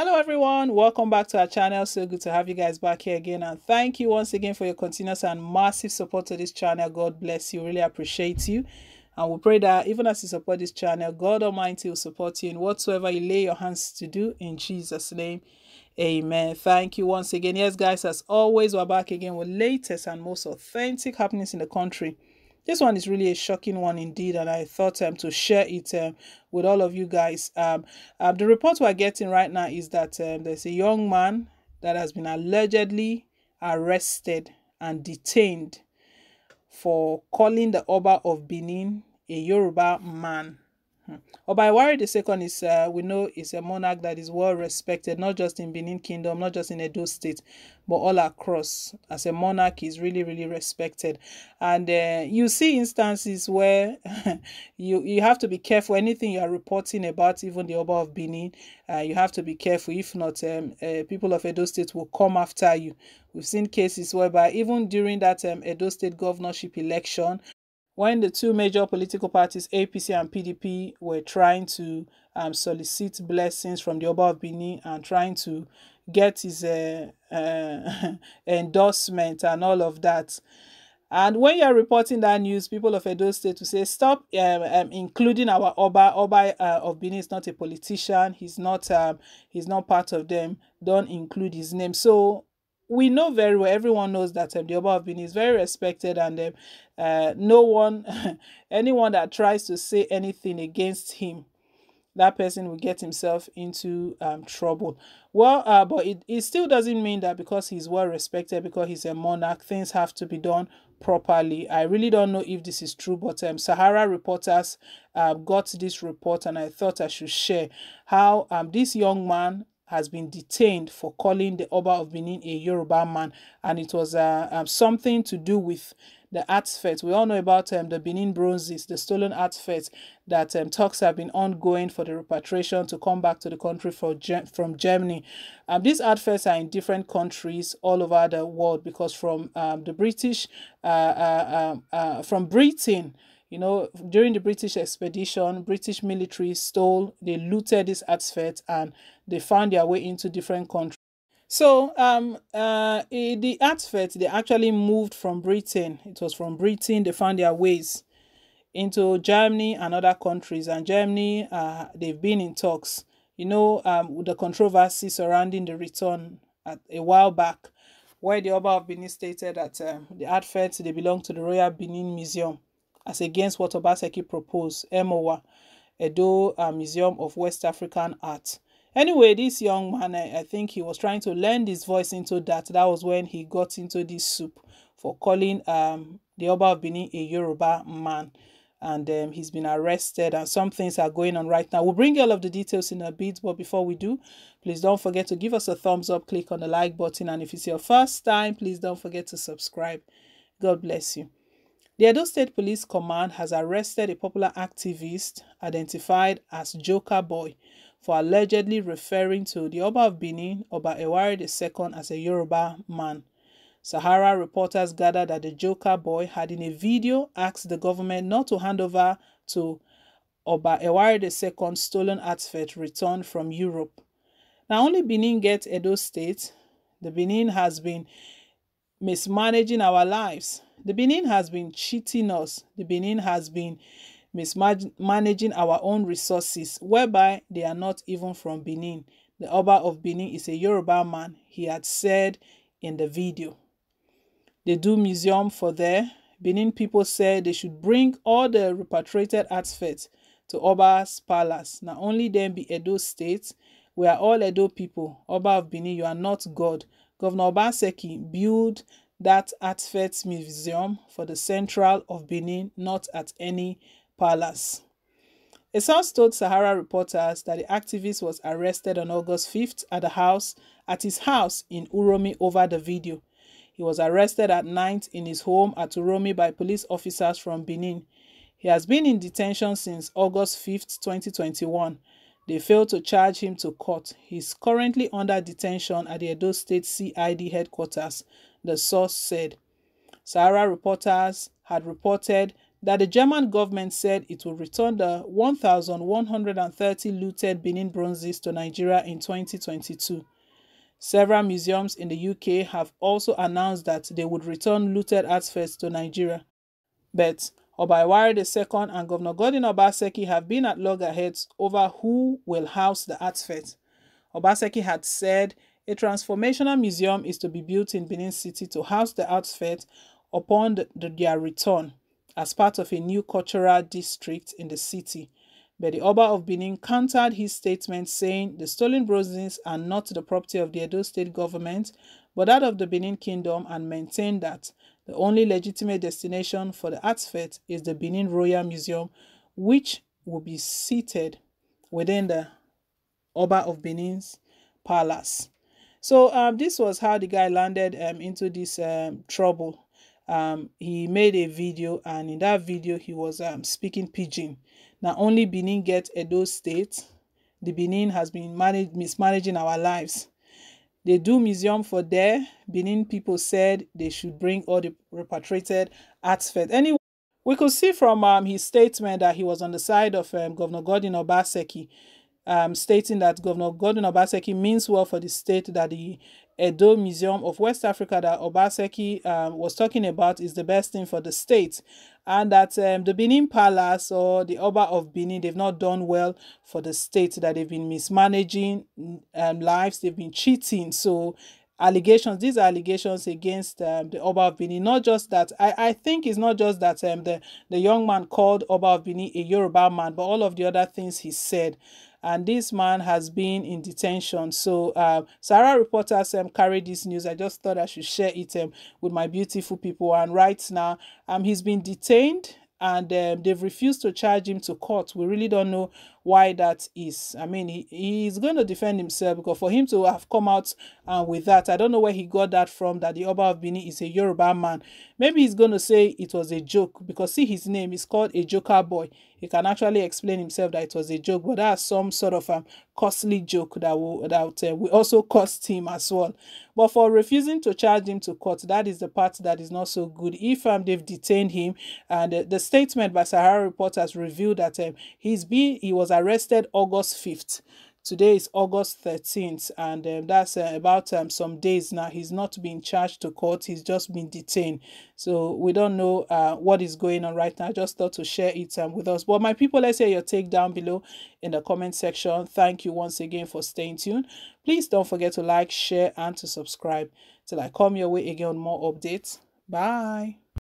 Hello everyone, welcome back to our channel. So good to have you guys back here again and thank you once again for your continuous and massive support to this channel. God bless you, really appreciate you. And we pray that even as you support this channel, God Almighty will support you in whatsoever you lay your hands to do in Jesus' name. Amen. Thank you once again. Yes, guys, as always, we're back again with latest and most authentic happenings in the country. This one is really a shocking one indeed, and I thought um, to share it um, with all of you guys. Um, uh, the report we're getting right now is that um, there's a young man that has been allegedly arrested and detained for calling the Oba of Benin a Yoruba man. Oba Ewuare II is, uh, we know, is a monarch that is well respected, not just in Benin Kingdom, not just in Edo State, but all across. As a monarch, he's really, really respected. And uh, you see instances where you you have to be careful. Anything you are reporting about, even the Oba of Benin, uh, you have to be careful. If not, um, uh, people of Edo State will come after you. We've seen cases whereby even during that um, Edo State governorship election, when the two major political parties, APC and PDP, were trying to um, solicit blessings from the Oba of Benin and trying to get his uh, uh, endorsement and all of that. And when you're reporting that news, people of Edo State to say, stop um, um, including our Oba. Oba uh, of Benin is not a politician. He's not, um, he's not part of them. Don't include his name. So we know very well, everyone knows that um, the Oba of Benin is very respected and um, uh, no one, anyone that tries to say anything against him, that person will get himself into um, trouble. Well, uh, but it, it still doesn't mean that because he's well respected, because he's a monarch, things have to be done properly. I really don't know if this is true, but um, Sahara reporters uh, got this report and I thought I should share how um, this young man has been detained for calling the Oba of Benin a Yoruba man, and it was uh, um, something to do with the artifacts. We all know about um, the Benin bronzes, the stolen artifacts that um, talks have been ongoing for the repatriation to come back to the country for, from Germany. Um, these artifacts are in different countries all over the world because from um, the British, uh, uh, uh, uh from Britain, you know, during the British expedition, British military stole, they looted these artifacts and they found their way into different countries. So um, uh, the artifacts, they actually moved from Britain. It was from Britain they found their ways into Germany and other countries. And Germany, uh, they've been in talks. You know, um, with the controversy surrounding the return at, a while back, where the Oba of Benin stated that um, the artifacts, they belong to the Royal Benin Museum as against what Obaseki proposed, EMOA, Edo uh, Museum of West African Art. Anyway, this young man, I, I think he was trying to lend his voice into that. That was when he got into this soup for calling um, the Oba of Benin a Yoruba man. And um, he's been arrested and some things are going on right now. We'll bring you all of the details in a bit, but before we do, please don't forget to give us a thumbs up, click on the like button, and if it's your first time, please don't forget to subscribe. God bless you. The Edo State Police Command has arrested a popular activist identified as Joker Boy for allegedly referring to the Oba of Benin, Oba Ewuare II, as a Yoruba man. Sahara reporters gathered that the Joker Boy had in a video asked the government not to hand over to Oba Ewuare II stolen artifact returned from Europe. Now only Benin gets Edo State. The Benin has been mismanaging our lives the Benin has been cheating us. The Benin has been mismanaging our own resources, whereby they are not even from Benin. The Oba of Benin is a Yoruba man, he had said in the video. They do museum for there. Benin people said they should bring all the repatriated artifacts to Oba's palace. Not only then be Edo State, we are all Edo people. Oba of Benin, you are not God. Governor Obaseki build that artifact museum for the central of Benin, not at any palace. A source told Sahara reporters that the activist was arrested on August 5th at the house at his house in Uromi over the video. He was arrested at night in his home at Uromi by police officers from Benin. He has been in detention since August 5th, 2021. They failed to charge him to court. He is currently under detention at the Edo State CID headquarters the source said. Sahara reporters had reported that the German government said it will return the 1,130 looted Benin bronzes to Nigeria in 2022. Several museums in the UK have also announced that they would return looted artifacts to Nigeria. But Oba Ewuare II and Governor Godwin Obaseki have been at loggerheads over who will house the artifact. Obaseki had said a transformational museum is to be built in Benin City to house the artifact upon the, the, their return as part of a new cultural district in the city. But the Oba of Benin countered his statement saying the stolen bronzes are not the property of the Edo state government but that of the Benin kingdom and maintained that the only legitimate destination for the artifact is the Benin Royal Museum which will be seated within the Oba of Benin's palace. So um, this was how the guy landed um, into this um, trouble. Um, he made a video and in that video he was um, speaking pidgin. Now only Benin get Edo state. The Benin has been managed, mismanaging our lives. They do museum for there. Benin people said they should bring all the repatriated artifacts. Anyway, we could see from um, his statement that he was on the side of um, Governor Godwin Obaseki um, stating that Governor Godwin Obaseki means well for the state that the Edo Museum of West Africa that Obaseki um, was talking about is the best thing for the state, and that um, the Benin Palace or the Oba of Benin they've not done well for the state that they've been mismanaging um, lives, they've been cheating. So allegations these allegations against um, the Oba of Benin. Not just that I, I think it's not just that um, the, the young man called Oba of Benin a Yoruba man but all of the other things he said and this man has been in detention. So uh, Sarah reporters um, carried this news. I just thought I should share it um, with my beautiful people. And right now, um, he's been detained and um, they've refused to charge him to court. We really don't know why that is. I mean, he, he's going to defend himself because for him to have come out uh, with that, I don't know where he got that from, that the Oba of Benin is a Yoruba man. Maybe he's going to say it was a joke because see his name is called a Joker Boy. He can actually explain himself that it was a joke, but that's some sort of um, costly joke that will, that uh, will also cost him as well. But for refusing to charge him to court, that is the part that is not so good. If um, they've detained him, and uh, the statement by Sahara reporters revealed that um, he's been he was arrested August 5th. Today is August 13th, and um, that's uh, about um, some days now. He's not being charged to court, he's just been detained. So we don't know uh, what is going on right now. I just thought to share it um, with us. But my people, let's hear your take down below in the comment section. Thank you once again for staying tuned. Please don't forget to like, share, and to subscribe till I come your way again on more updates. Bye.